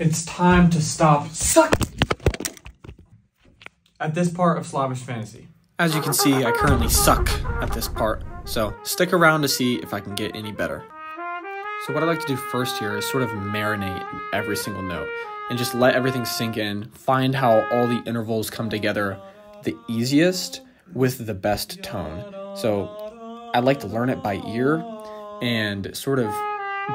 It's time to stop sucking at this part of Slavische Fantasie. As you can see, I currently suck at this part, so stick around to see if I can get any better. So what I like to do first here is sort of marinate in every single note and just let everything sink in, find how all the intervals come together the easiest with the best tone. So I like to learn it by ear and sort of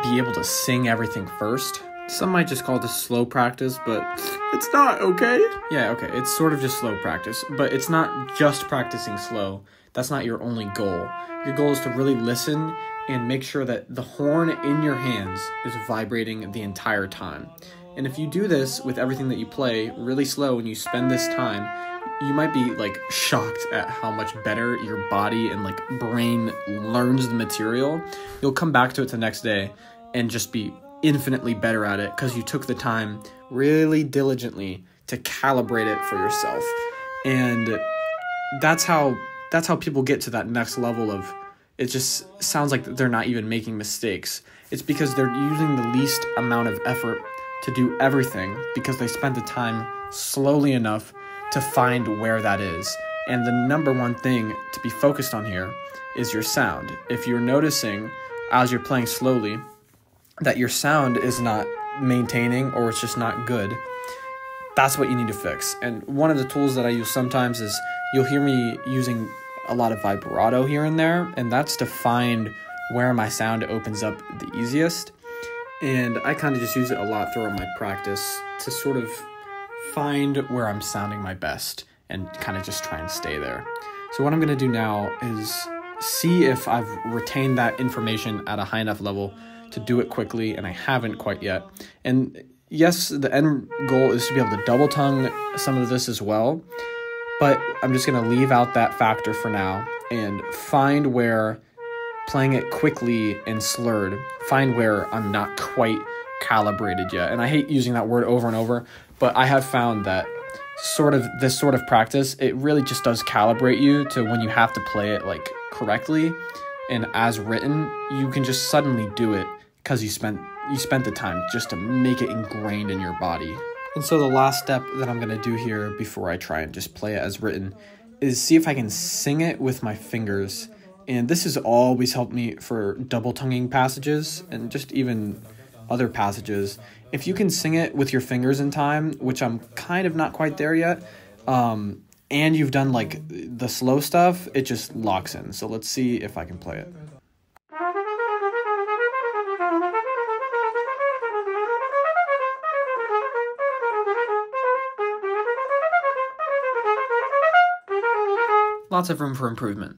be able to sing everything first. Some might just call this slow practice, but it's not, okay? Yeah, okay, it's sort of just slow practice, but it's not just practicing slow. That's not your only goal. Your goal is to really listen and make sure that the horn in your hands is vibrating the entire time. And if you do this with everything that you play really slow and you spend this time, you might be like shocked at how much better your body and like brain learns the material. You'll come back to it the next day and just be infinitely better at it because you took the time really diligently to calibrate it for yourself. And that's how that's how people get to that next level of it just sounds like they're not even making mistakes. It's because they're using the least amount of effort to do everything because they spent the time slowly enough to find where that is. And the number one thing to be focused on here is your sound. If you're noticing as you're playing slowly that your sound is not maintaining or it's just not good, that's what you need to fix. And one of the tools that I use sometimes is you'll hear me using a lot of vibrato here and there, and that's to find where my sound opens up the easiest. And I kind of just use it a lot throughout my practice to sort of find where I'm sounding my best and kind of just try and stay there. So, what I'm going to do now is see if I've retained that information at a high enough level to do it quickly, and I haven't quite yet. And yes, the end goal is to be able to double tongue some of this as well, but I'm just going to leave out that factor for now and find where playing it quickly and slurred, find where I'm not quite calibrated yet. And I hate using that word over and over, but I have found that sort of this sort of practice, it really just does calibrate you to when you have to play it like correctly and as written, you can just suddenly do it because you spent you spent the time just to make it ingrained in your body. And so the last step that I'm gonna do here before I try and just play it as written is see if I can sing it with my fingers. And this has always helped me for double tonguing passages and just even other passages. If you can sing it with your fingers in time, which I'm kind of not quite there yet, um, and you've done like the slow stuff, it just locks in. So let's see if I can play it. Lots of room for improvement.